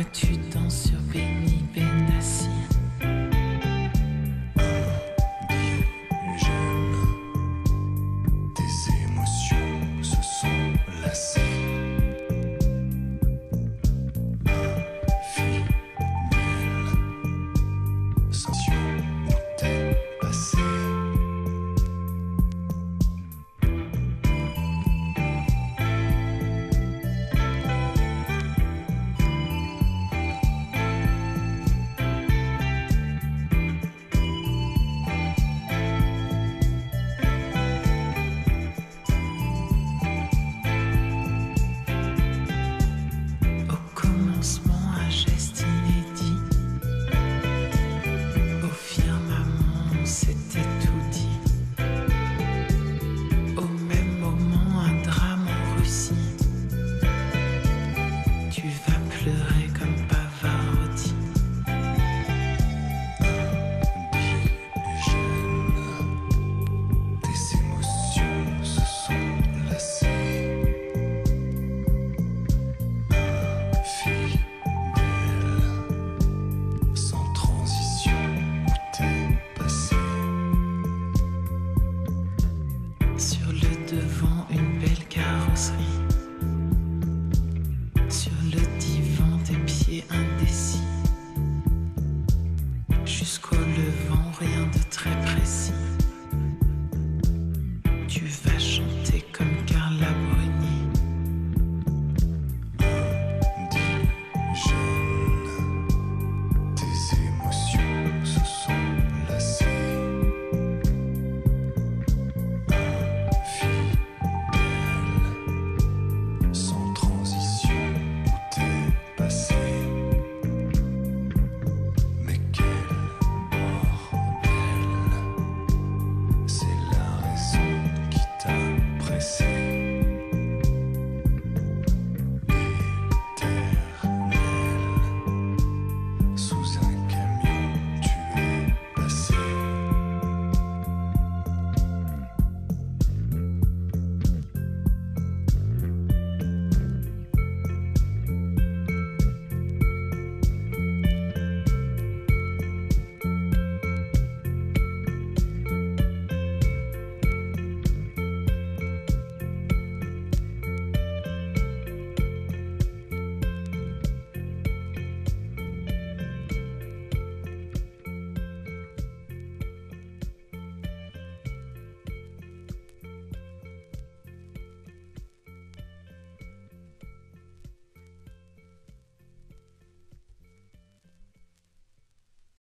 vois-tu dans sur Sur le devant, une belle carrosserie. Sur le divan, des pieds indécis. Jusqu'au levant, rien de très précis. Tu vas